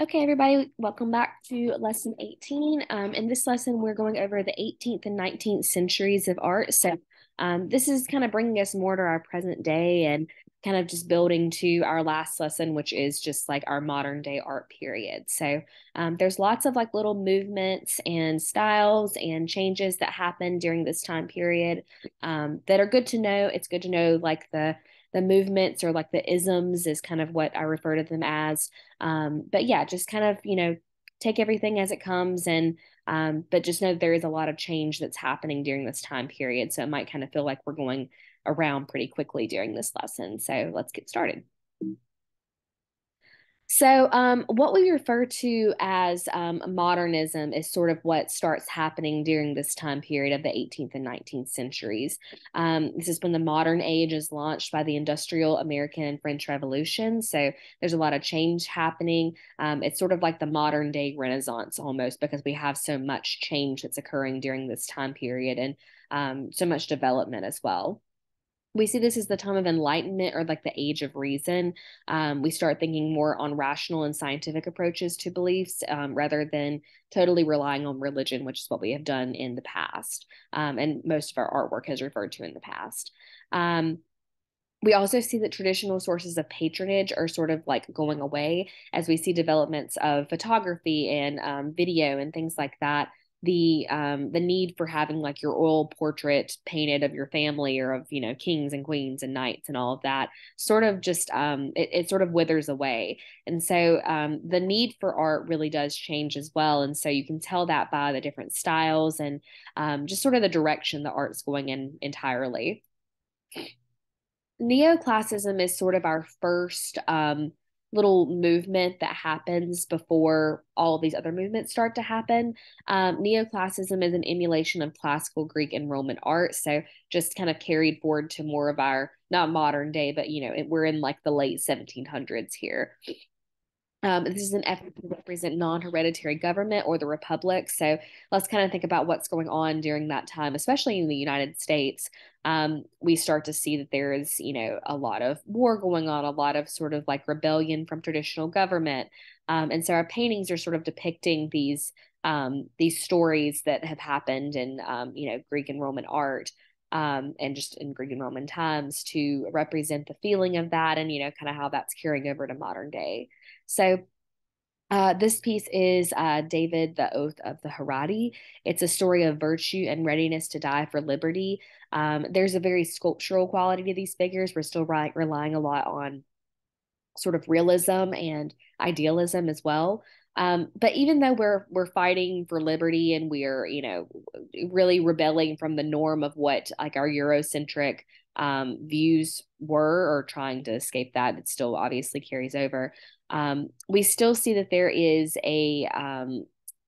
Okay, everybody, welcome back to lesson 18. Um, in this lesson, we're going over the 18th and 19th centuries of art. So um, this is kind of bringing us more to our present day and kind of just building to our last lesson, which is just like our modern day art period. So um, there's lots of like little movements and styles and changes that happen during this time period um, that are good to know. It's good to know like the the movements or like the isms is kind of what I refer to them as. Um, but yeah, just kind of, you know, take everything as it comes and um, but just know there is a lot of change that's happening during this time period. So it might kind of feel like we're going around pretty quickly during this lesson. So let's get started. So, um, what we refer to as um, modernism is sort of what starts happening during this time period of the 18th and 19th centuries. Um, this is when the modern age is launched by the Industrial American and French Revolution. So, there's a lot of change happening. Um, it's sort of like the modern day Renaissance almost because we have so much change that's occurring during this time period and um, so much development as well we see this as the time of enlightenment or like the age of reason. Um, we start thinking more on rational and scientific approaches to beliefs um, rather than totally relying on religion, which is what we have done in the past. Um, and most of our artwork has referred to in the past. Um, we also see that traditional sources of patronage are sort of like going away as we see developments of photography and um, video and things like that the um the need for having like your oil portrait painted of your family or of you know kings and queens and knights and all of that sort of just um it, it sort of withers away. And so um the need for art really does change as well. And so you can tell that by the different styles and um just sort of the direction the art's going in entirely. Neoclassicism is sort of our first um little movement that happens before all of these other movements start to happen. Um, neoclassicism is an emulation of classical Greek and Roman art. So just kind of carried forward to more of our, not modern day, but, you know, it, we're in like the late 1700s here. Um, this is an effort to represent non-hereditary government or the republic. So let's kind of think about what's going on during that time, especially in the United States. Um, we start to see that there is, you know, a lot of war going on, a lot of sort of like rebellion from traditional government, um, and so our paintings are sort of depicting these um, these stories that have happened in, um, you know, Greek and Roman art. Um, and just in Greek and Roman times to represent the feeling of that and, you know, kind of how that's carrying over to modern day. So uh, this piece is uh, David, the Oath of the Horatii. It's a story of virtue and readiness to die for liberty. Um, there's a very sculptural quality to these figures. We're still re- relying a lot on sort of realism and idealism as well. Um, but even though we're we're fighting for liberty and we're you know really rebelling from the norm of what like our Eurocentric um, views were or trying to escape that, it still obviously carries over um, we still see that there is a um,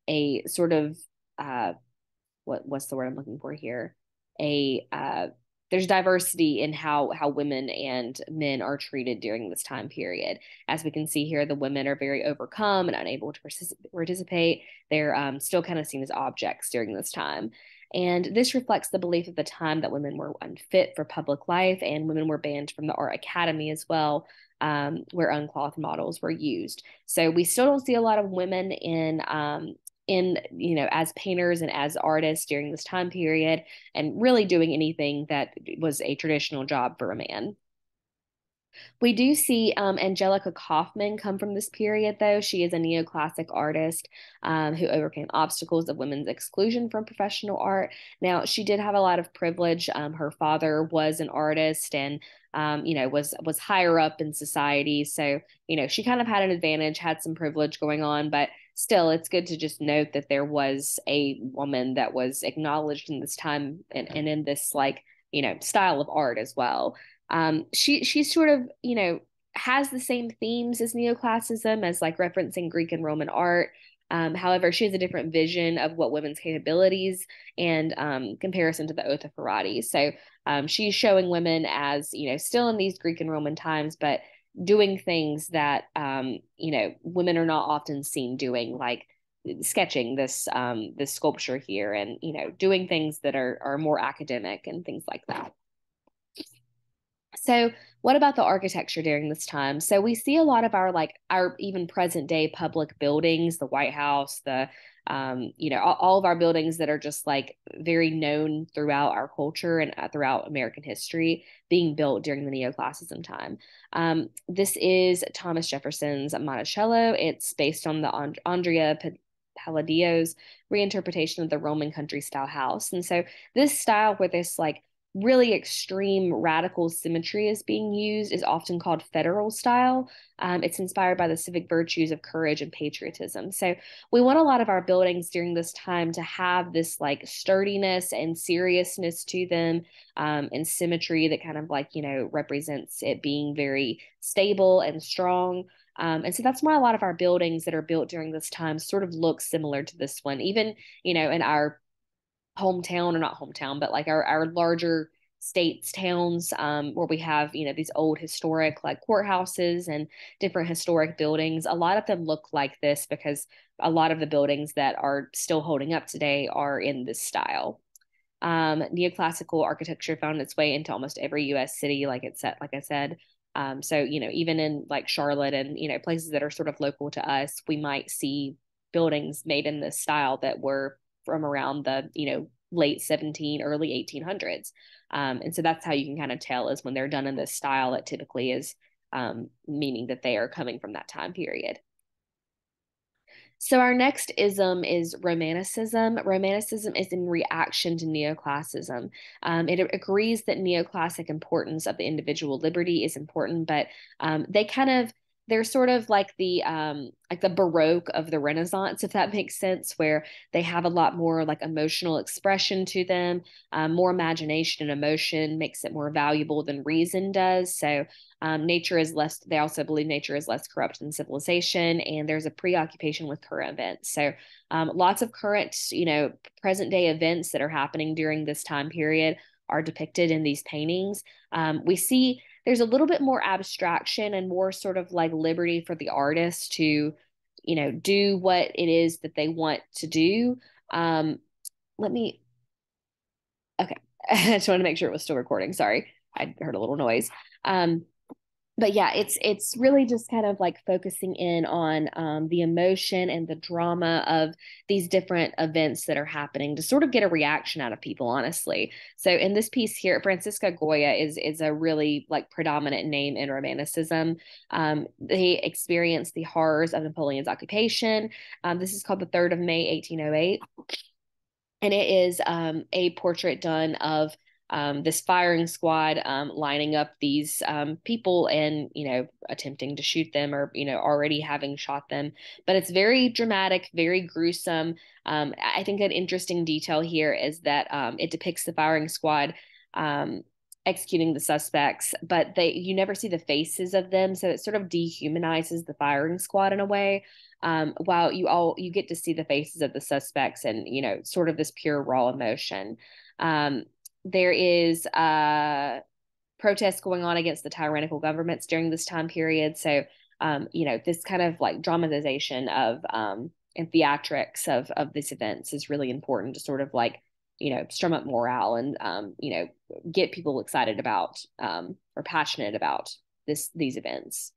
a sort of uh, what what's the word I'm looking for here? A uh, there's diversity in how how women and men are treated during this time period. As we can see here, the women are very overcome and unable to participate. They're um, still kind of seen as objects during this time. And this reflects the belief at the time that women were unfit for public life and women were banned from the art academy as well, um, where unclothed models were used. So we still don't see a lot of women in um, in you know as painters and as artists during this time period and really doing anything that was a traditional job for a man we do see um, Angelica Kauffman come from this period, though. She is a neoclassic artist um, who overcame obstacles of women's exclusion from professional art. Now, she did have a lot of privilege. Um, her father was an artist and um, you know, was was higher up in society. So, you know, she kind of had an advantage, had some privilege going on, but still it's good to just note that there was a woman that was acknowledged in this time and, and in this like, you know, style of art as well. Um, she she's sort of, you know, has the same themes as neoclassicism as like referencing Greek and Roman art. Um, however, she has a different vision of what women's capabilities and um, comparison to the Oath of Horatii. So um, she's showing women as, you know, still in these Greek and Roman times, but doing things that, um, you know, women are not often seen doing, like sketching this um, this sculpture here and, you know, doing things that are, are more academic and things like that. So what about the architecture during this time? So we see a lot of our like our even present day public buildings, the White House, the um, you know, all, all, of our buildings that are just like very known throughout our culture and uh, throughout American history being built during the neoclassicism time. Um, this is Thomas Jefferson's Monticello. It's based on the And- Andrea Palladio's reinterpretation of the Roman country style house. And so this style where this like really extreme radical symmetry is being used is often called federal style. Um, it's inspired by the civic virtues of courage and patriotism. So we want a lot of our buildings during this time to have this like sturdiness and seriousness to them um, and symmetry that kind of like, you know, represents it being very stable and strong. Um, and so that's why a lot of our buildings that are built during this time sort of look similar to this one. Even, you know, in our hometown or not hometown, but like our, our larger states, towns, um, where we have, you know, these old historic like courthouses and different historic buildings. A lot of them look like this because a lot of the buildings that are still holding up today are in this style. Um, neoclassical architecture found its way into almost every U.S. city, like it said, like I said. Um, so you know, even in like Charlotte and you know places that are sort of local to us, we might see buildings made in this style that were from around the you know late 17 early 1800s um, and so that's how you can kind of tell is when they're done in this style that typically is um, meaning that they are coming from that time period so our next ism is Romanticism. Romanticism is in reaction to neoclassicism. Um, it agrees that neoclassic importance of the individual liberty is important, but um, they kind of they're sort of like the um like the baroque of the renaissance if that makes sense where they have a lot more like emotional expression to them um, more imagination and emotion makes it more valuable than reason does. So um, nature is less they also believe nature is less corrupt than civilization and there's a preoccupation with current events. So um, lots of current you know present day events that are happening during this time period are depicted in these paintings. Um, we see there's a little bit more abstraction and more sort of like liberty for the artist to you know do what it is that they want to do. Um let me okay. I just want to make sure it was still recording. Sorry. I heard a little noise. Um but yeah, it's it's really just kind of like focusing in on um, the emotion and the drama of these different events that are happening to sort of get a reaction out of people, honestly. So in this piece here, Francisco Goya is is a really like predominant name in Romanticism. Um, they experienced the horrors of Napoleon's occupation. Um, this is called the Third of May, eighteen oh eight, and it is um, a portrait done of um, this firing squad um, lining up these um, people and you know attempting to shoot them or you know already having shot them. But it's very dramatic very gruesome. Um, i think an interesting detail here is that um, it depicts the firing squad um, executing the suspects but they you never see the faces of them so it sort of dehumanizes the firing squad in a way. Um, while you all you get to see the faces of the suspects and you know sort of this pure raw emotion. Um, there is uh, protests going on against the tyrannical governments during this time period. So, um, you know, this kind of like dramatization of um, and theatrics of of these events is really important to sort of like you know strum up morale and um, you know get people excited about um, or passionate about this these events.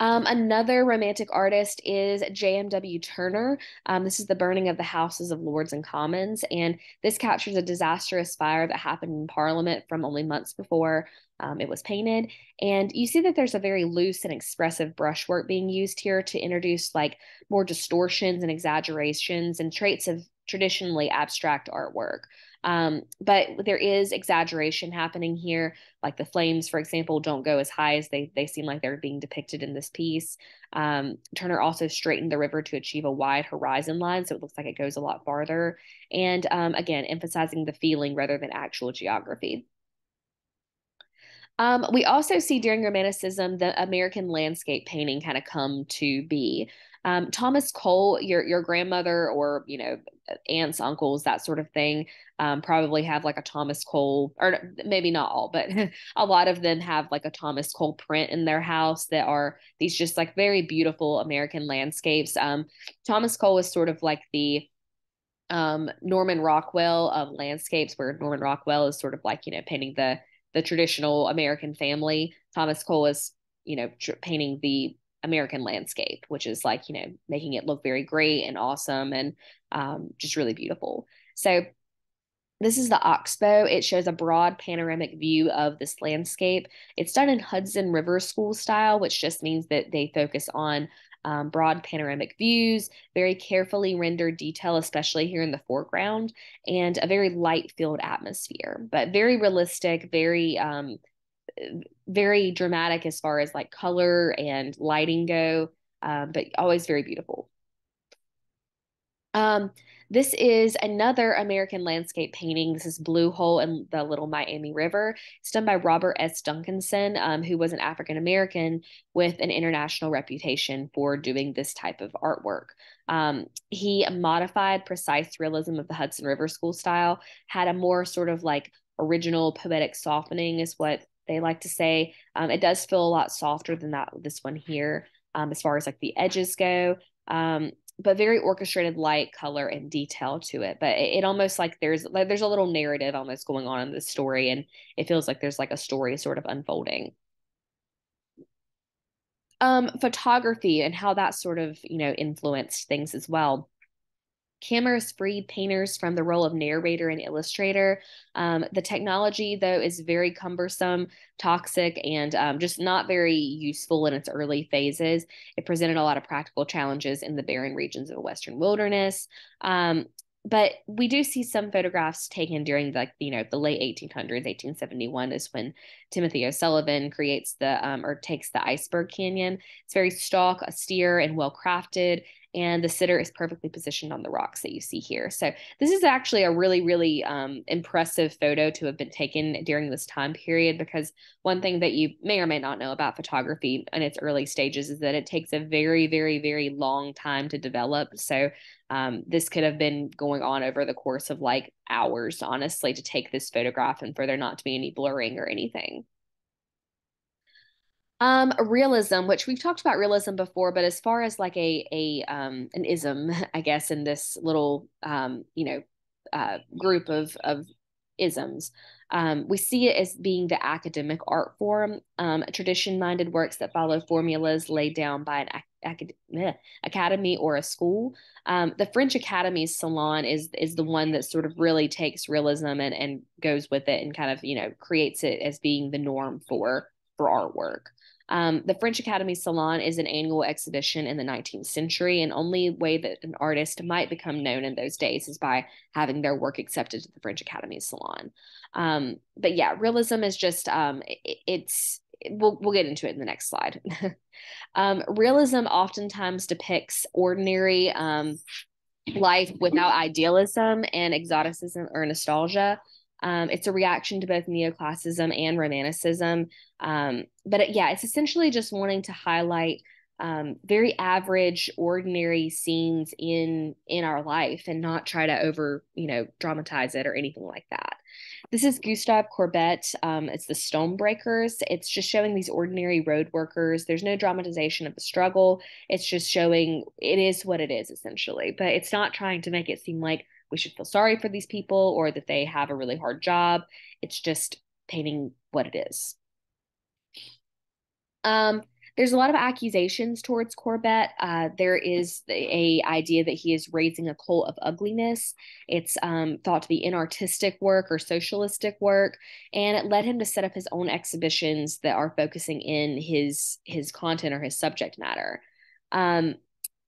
Um, another romantic artist is J.M.W. Turner. Um, this is the burning of the Houses of Lords and Commons, and this captures a disastrous fire that happened in Parliament from only months before um, it was painted. And you see that there's a very loose and expressive brushwork being used here to introduce like more distortions and exaggerations and traits of traditionally abstract artwork. Um, but there is exaggeration happening here. Like the flames, for example, don't go as high as they they seem like they're being depicted in this piece. Um, Turner also straightened the river to achieve a wide horizon line, so it looks like it goes a lot farther. And um, again, emphasizing the feeling rather than actual geography. Um, we also see during Romanticism the American landscape painting kind of come to be. Um, Thomas Cole, your your grandmother or you know aunts, uncles, that sort of thing, um, probably have like a Thomas Cole, or maybe not all, but a lot of them have like a Thomas Cole print in their house that are these just like very beautiful American landscapes. Um, Thomas Cole is sort of like the um, Norman Rockwell of landscapes, where Norman Rockwell is sort of like you know painting the the traditional American family. Thomas Cole is, you know, tr- painting the American landscape, which is like, you know, making it look very great and awesome and um, just really beautiful. So this is the oxbow. It shows a broad panoramic view of this landscape. It's done in Hudson River School style, which just means that they focus on um, broad panoramic views, very carefully rendered detail, especially here in the foreground, and a very light filled atmosphere, but very realistic, very um, very dramatic as far as like color and lighting go, um, but always very beautiful. Um, this is another American landscape painting. This is Blue Hole in the Little Miami River. It's done by Robert S. Duncanson, um, who was an African American with an international reputation for doing this type of artwork. Um, he modified precise realism of the Hudson River School style, had a more sort of like original poetic softening, is what they like to say. Um, it does feel a lot softer than that this one here, um, as far as like the edges go. Um, but very orchestrated light, color, and detail to it. But it, it, almost like there's like there's a little narrative almost going on in the story, and it feels like there's like a story sort of unfolding. Um, photography and how that sort of you know influenced things as well. Cameras freed painters from the role of narrator and illustrator. Um, the technology, though, is very cumbersome, toxic, and um, just not very useful in its early phases. It presented a lot of practical challenges in the barren regions of the Western wilderness. Um, but we do see some photographs taken during the you know the late 1800s 1871 is when timothy o'sullivan creates the um, or takes the iceberg canyon it's very stock austere and well crafted and the sitter is perfectly positioned on the rocks that you see here. So this is actually a really, really um, impressive photo to have been taken during this time period because one thing that you may or may not know about photography in its early stages is that it takes a very, very, very long time to develop. So um, this could have been going on over the course of like hours, honestly, to take this photograph and for there not to be any blurring or anything. Um, realism, which we've talked about realism before, but as far as like a a um an ism, I guess, in this little um, you know, uh group of of isms. Um, we see it as being the academic art form, um, tradition minded works that follow formulas laid down by an ac- acad- academy or a school. Um, the French Academy's salon is is the one that sort of really takes realism and, and goes with it and kind of you know creates it as being the norm for for artwork. Um, the French Academy Salon is an annual exhibition in the 19th century, and only way that an artist might become known in those days is by having their work accepted to the French Academy Salon. Um, but yeah, realism is just um, it, it's we'll we'll get into it in the next slide. um, realism oftentimes depicts ordinary um, life without idealism and exoticism or nostalgia. Um, it's a reaction to both neoclassicism and romanticism. Um, but it, yeah, it's essentially just wanting to highlight um, very average, ordinary scenes in in our life and not try to over, you know, dramatize it or anything like that. This is Gustave Courbet. Um, it's the Stonebreakers. It's just showing these ordinary road workers. There's no dramatization of the struggle. It's just showing it is what it is essentially, but it's not trying to make it seem like we should feel sorry for these people or that they have a really hard job. It's just painting what it is. Um, there's a lot of accusations towards Courbet. Uh, there is a, idea that he is raising a cult of ugliness. It's um, thought to be inartistic work or socialistic work, and it led him to set up his own exhibitions that are focusing in his his content or his subject matter. Um,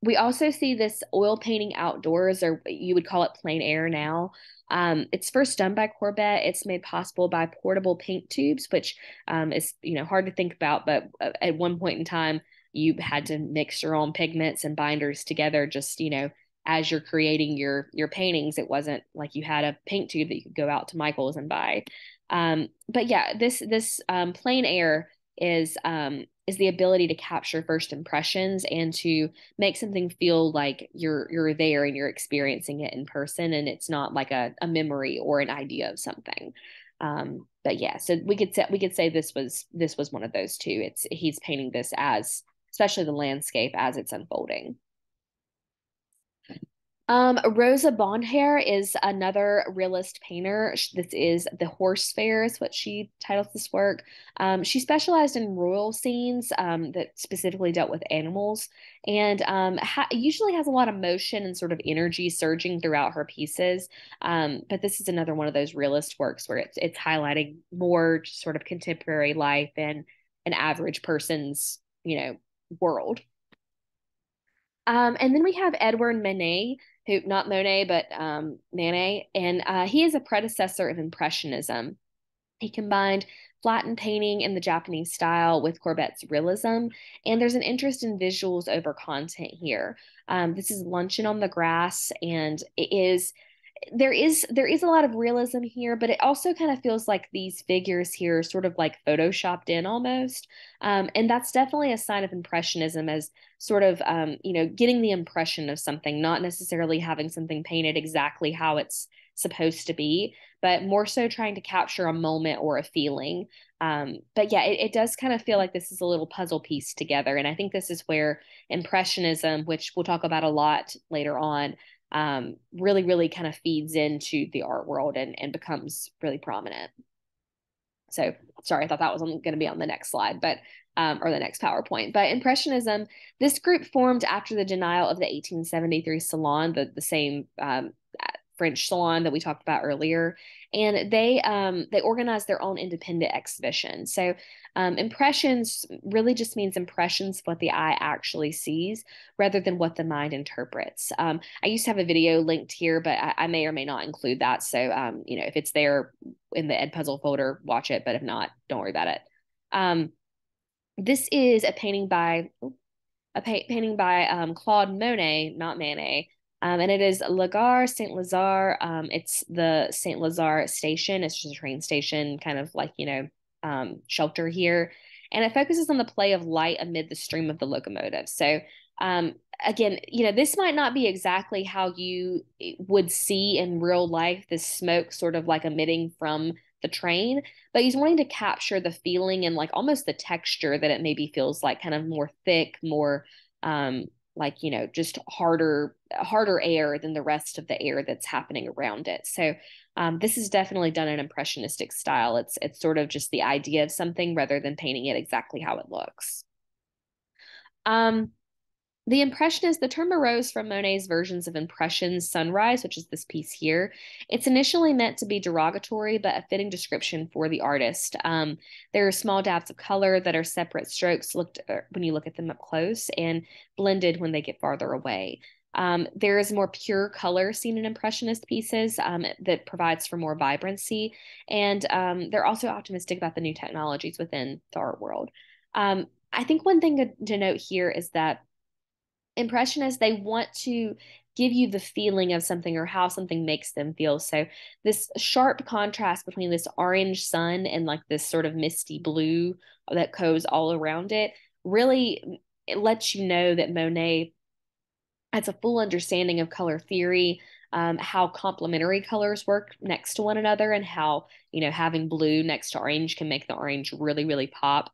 we also see this oil painting outdoors, or you would call it plein air now. Um, it's first done by Courbet. It's made possible by portable paint tubes, which um, is you know hard to think about, but uh, at one point in time, you had to mix your own pigments and binders together. Just you know, as you're creating your your paintings, it wasn't like you had a paint tube that you could go out to Michael's and buy. Um, but yeah, this this um, plein air is um, is the ability to capture first impressions and to make something feel like you're you're there and you're experiencing it in person and it's not like a, a memory or an idea of something. Um, but yeah so we could say we could say this was this was one of those two. It's he's painting this as especially the landscape as it's unfolding Um, Rosa Bonheur is another realist painter. This is the Horse Fair, is what she titles this work. Um, she specialized in royal scenes um, that specifically dealt with animals, and um, ha- usually has a lot of motion and sort of energy surging throughout her pieces. Um, but this is another one of those realist works where it's it's highlighting more sort of contemporary life and an average person's you know world. Um, and then we have Edward Manet, who not Monet, but um, Manet, and uh, he is a predecessor of Impressionism. He combined flattened painting in the Japanese style with Courbet's realism, and there's an interest in visuals over content here. Um, this is Luncheon on the Grass, and it is there is there is a lot of realism here, but it also kind of feels like these figures here sort of like photoshopped in almost. Um, and that's definitely a sign of impressionism as sort of um, you know, getting the impression of something, not necessarily having something painted exactly how it's supposed to be, but more so trying to capture a moment or a feeling. Um, but yeah, it, it does kind of feel like this is a little puzzle piece together. And I think this is where Impressionism, which we'll talk about a lot later on, um, really, really kind of feeds into the art world and, and becomes really prominent. So sorry, I thought that was going to be on the next slide, but um, or the next PowerPoint. But Impressionism, this group formed after the denial of the 1873 Salon, the the same um, French salon that we talked about earlier, and they um, they organized their own independent exhibition. So um, impressions really just means impressions what the eye actually sees rather than what the mind interprets. Um, I used to have a video linked here, but I, I may or may not include that. So um, you know if it's there in the Edpuzzle folder, watch it. But if not, don't worry about it. Um, this is a painting by a pa- painting by um, Claude Monet, not Manet. Um, and it is La Gare Saint Lazare. Um, it's the Saint Lazare station. It's just a train station, kind of like you know um, shelter here, and it focuses on the play of light amid the stream of the locomotive. So um, again, you know, this might not be exactly how you would see in real life this smoke sort of like emitting from the train, but he's wanting to capture the feeling and like almost the texture that it maybe feels like kind of more thick, more um, like you know just harder harder air than the rest of the air that's happening around it. So um, this is definitely done in impressionistic style. It's it's sort of just the idea of something rather than painting it exactly how it looks. Um, the Impressionist, the term arose from Monet's versions of Impressions Sunrise, which is this piece here. It's initially meant to be derogatory, but a fitting description for the artist. Um, there are small dabs of color that are separate strokes looked uh, when you look at them up close and blended when they get farther away. Um, there is more pure color seen in Impressionist pieces um, that provides for more vibrancy. And um, they're also optimistic about the new technologies within the art world. Um, I think one thing to note here is that impressionists they want to give you the feeling of something or how something makes them feel. So this sharp contrast between this orange sun and like this sort of misty blue that goes all around it really it lets you know that monet has a full understanding of color theory um, how complementary colors work next to one another and how you know having blue next to orange can make the orange really really pop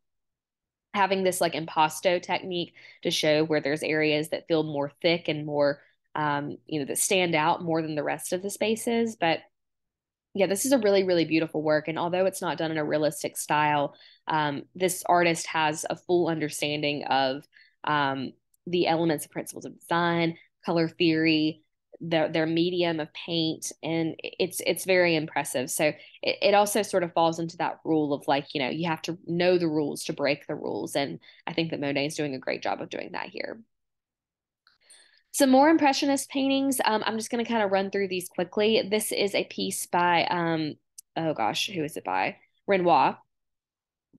having this like impasto technique to show where there's areas that feel more thick and more um, you know that stand out more than the rest of the spaces. But yeah this is a really really beautiful work. And although it's not done in a realistic style um, this artist has a full understanding of um, the elements and principles of design color theory their their medium of paint and it's it's very impressive. So it, it also sort of falls into that rule of like you know you have to know the rules to break the rules and i think that monet is doing a great job of doing that here. Some more impressionist paintings. Um, i'm just going to kind of run through these quickly. This is a piece by um, oh gosh who is it by? Renoir.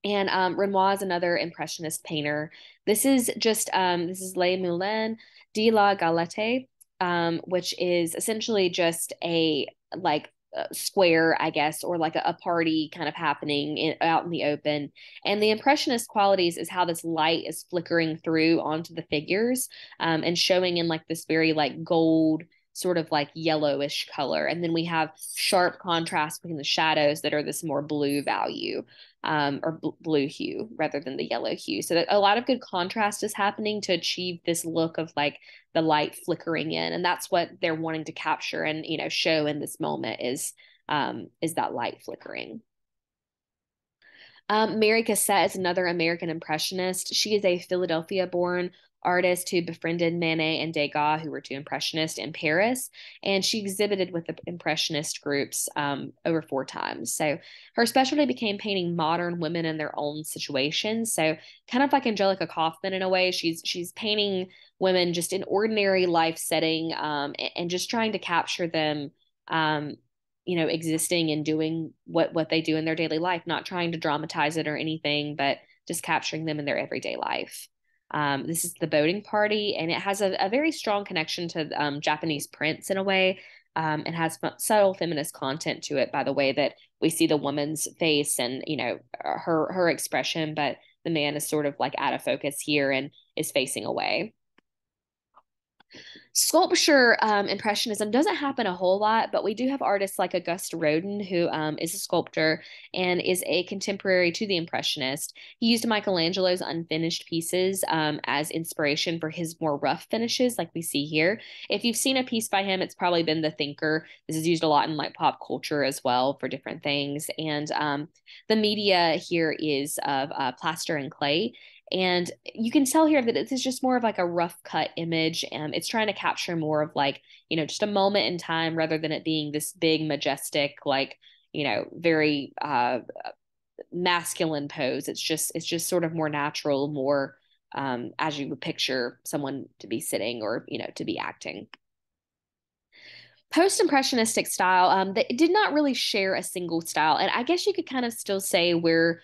And um, Renoir is another impressionist painter. This is just um, this is Les Moulins de la Galette, um, which is essentially just a like square, I guess, or like a, a party kind of happening in, out in the open. And the impressionist qualities is how this light is flickering through onto the figures um, and showing in like this very like gold sort of like yellowish color. And then we have sharp contrast between the shadows that are this more blue value um, or bl- blue hue rather than the yellow hue. So a lot of good contrast is happening to achieve this look of like the light flickering in. And that's what they're wanting to capture and, you know, show in this moment is um, is that light flickering. Um, Mary Cassatt is another American Impressionist. She is a Philadelphia born artist who befriended Manet and Degas, who were two impressionists in Paris. And she exhibited with the impressionist groups um, over four times. So her specialty became painting modern women in their own situations. So kind of like Angelica Kauffman in a way, she's she's painting women just in ordinary life setting um, and, and, just trying to capture them. Um, you know, existing and doing what what they do in their daily life, not trying to dramatize it or anything, but just capturing them in their everyday life. Um, this is the boating party, and it has a, a very strong connection to um, Japanese prints in a way. Um, it has subtle feminist content to it by the way that we see the woman's face and you know her her expression, but the man is sort of like out of focus here and is facing away sculpture um, impressionism doesn't happen a whole lot but we do have artists like auguste rodin who um, is a sculptor and is a contemporary to the impressionist. He used michelangelo's unfinished pieces um, as inspiration for his more rough finishes like we see here. If you've seen a piece by him it's probably been the thinker. This is used a lot in like pop culture as well for different things. And um, the media here is of uh, plaster and clay and you can tell here that this is just more of like a rough cut image and it's trying to capture more of like you know just a moment in time rather than it being this big majestic like you know very uh masculine pose. It's just it's just sort of more natural more um as you would picture someone to be sitting or you know to be acting. Post-impressionistic style um they did not really share a single style and i guess you could kind of still say we're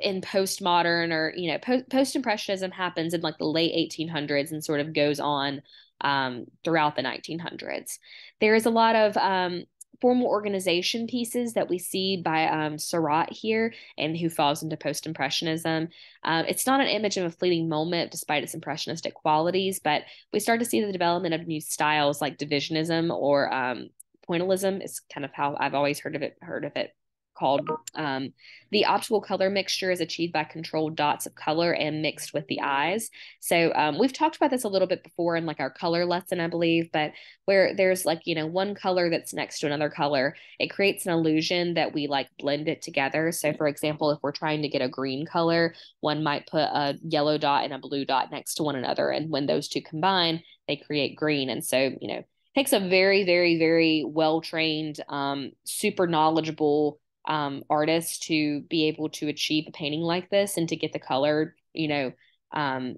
in postmodern or you know post impressionism happens in like the late 1800s and sort of goes on um, throughout the 1900s there is a lot of um, formal organization pieces that we see by um, Seurat here and who falls into post impressionism um, it's not an image of a fleeting moment despite its impressionistic qualities but we start to see the development of new styles like divisionism or um, pointillism is kind of how I've always heard of it heard of it called um, the optical color mixture is achieved by controlled dots of color and mixed with the eyes. So um, we've talked about this a little bit before in like our color lesson i believe but where there's like you know one color that's next to another color it creates an illusion that we like blend it together. So for example if we're trying to get a green color one might put a yellow dot and a blue dot next to one another and when those two combine they create green. And so you know takes a very very very well trained um, super knowledgeable um, artists to be able to achieve a painting like this and to get the color, you know, um,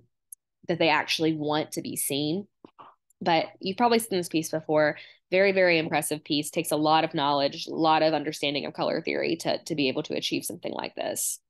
that they actually want to be seen. But you've probably seen this piece before. Very, very impressive piece. Takes a lot of knowledge, a lot of understanding of color theory to to be able to achieve something like this.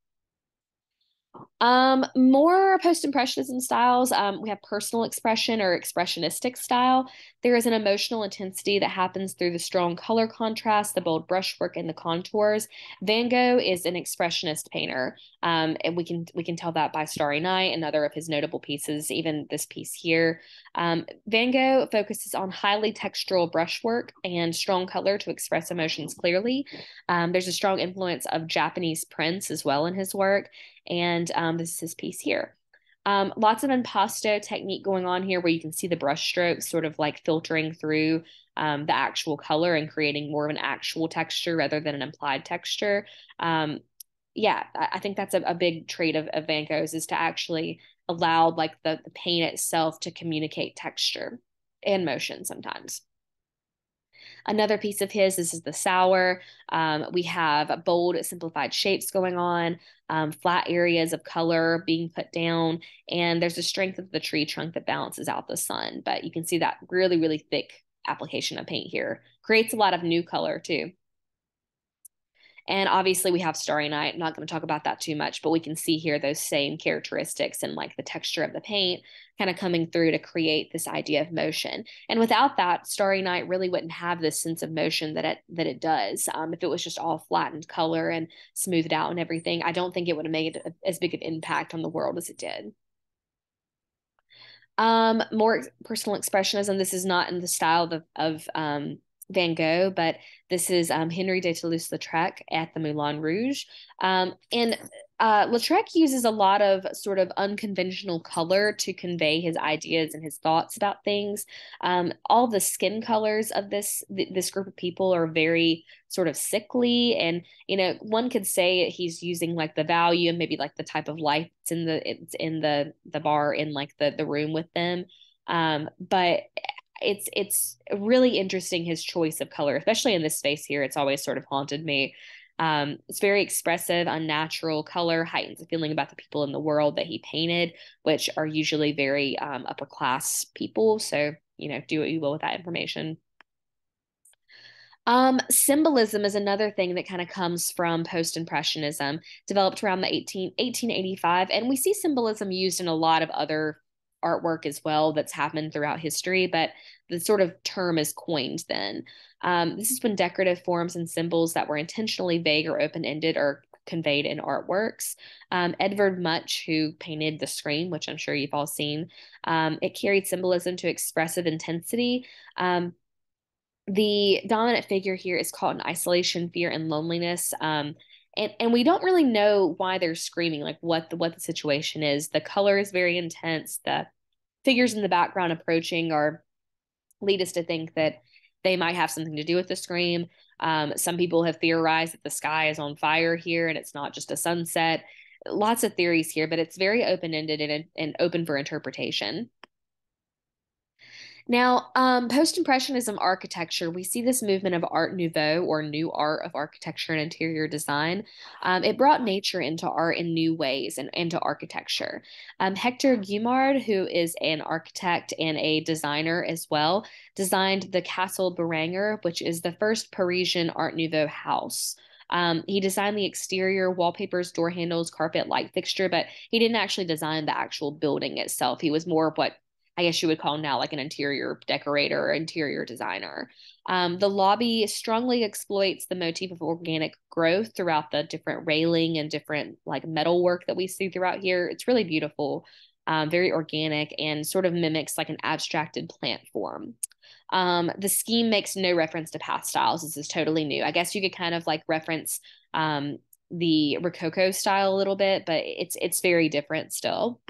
Um, more post-impressionism styles. Um, we have personal expression or expressionistic style. There is an emotional intensity that happens through the strong color contrast, the bold brushwork, and the contours. Van Gogh is an expressionist painter, um, and we can we can tell that by Starry Night and other of his notable pieces. Even this piece here, um, Van Gogh focuses on highly textural brushwork and strong color to express emotions clearly. Um, there's a strong influence of Japanese prints as well in his work and um, this is his piece here. Um, lots of impasto technique going on here where you can see the brush strokes sort of like filtering through um, the actual color and creating more of an actual texture rather than an implied texture. Um, yeah, I, I, think that's a, a big trait of, of Van Gogh's is to actually allow like the, the paint itself to communicate texture and motion sometimes. Another piece of his, this is the Sower. Um, we have bold, simplified shapes going on, um, flat areas of color being put down, and there's a strength of the tree trunk that balances out the sun. But you can see that really, really thick application of paint here. Creates a lot of new color too. And obviously we have Starry Night. I'm not going to talk about that too much, but we can see here those same characteristics and like the texture of the paint kind of coming through to create this idea of motion. And without that, Starry Night really wouldn't have this sense of motion that it that it does. Um, if it was just all flattened color and smoothed out and everything, I don't think it would have made as big an impact on the world as it did. Um, more personal expressionism. This is not in the style of, of um, Van Gogh, but this is um, Henri de Toulouse-Lautrec at the Moulin Rouge. Um, and uh, Lautrec uses a lot of sort of unconventional color to convey his ideas and his thoughts about things. Um, all the skin colors of this th- this group of people are very sort of sickly, and you know one could say he's using like the value and maybe like the type of light that's in the it's in the the bar in like the the room with them. Um, but it's it's really interesting his choice of color, especially in this space here. It's always sort of haunted me. Um, it's very expressive, unnatural color, heightens the feeling about the people in the world that he painted, which are usually very um, upper class people. So, you know, do what you will with that information. Um, symbolism is another thing that kind of comes from post impressionism, developed around the 18, 1885. And we see symbolism used in a lot of other artwork as well that's happened throughout history, but the sort of term is coined then. Um, this is when decorative forms and symbols that were intentionally vague or open ended are conveyed in artworks. Um, Edvard Munch, who painted The Scream, which I'm sure you've all seen, um, it carried symbolism to expressive intensity. Um, the dominant figure here is caught in isolation, fear, and loneliness. Um, and and we don't really know why they're screaming, like what the what the situation is. The color is very intense. The figures in the background approaching are lead us to think that they might have something to do with the scream. Um, some people have theorized that the sky is on fire here and it's not just a sunset. Lots of theories here, but it's very open ended and, and open for interpretation. Now, um, post Impressionism architecture, we see this movement of Art Nouveau or new art of architecture and interior design. Um, it brought nature into art in new ways and into architecture. Um, Hector Guimard, who is an architect and a designer as well, designed the Castel Béranger, which is the first Parisian Art Nouveau house. Um, he designed the exterior wallpapers, door handles, carpet, light fixture, but he didn't actually design the actual building itself. He was more of what I guess you would call now like an interior decorator or interior designer. Um, the lobby strongly exploits the motif of organic growth throughout the different railing and different like metal work that we see throughout here. It's really beautiful, um, very organic, and sort of mimics like an abstracted plant form. Um, the scheme makes no reference to past styles. This is totally new. I guess you could kind of like reference um, the Rococo style a little bit, but it's it's very different still.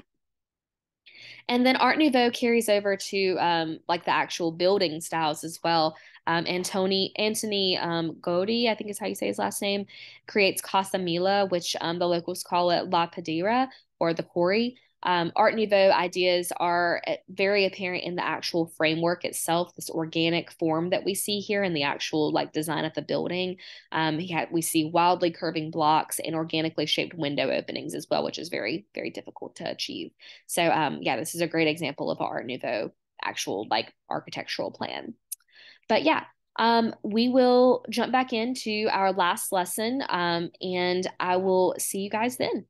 And then Art Nouveau carries over to um, like the actual building styles as well. Um, Antoni Antoni um, Gaudi, I think is how you say his last name, creates Casa Mila, which um, the locals call it La Pedrera or the quarry. Um, Art Nouveau ideas are eh, very apparent in the actual framework itself, this organic form that we see here in the actual like design of the building. Um, had, we see wildly curving blocks and organically shaped window openings as well, which is very, very difficult to achieve. So um, yeah, this is a great example of Art Nouveau actual like architectural plan. But yeah, um, we will jump back into our last lesson um, and I will see you guys then.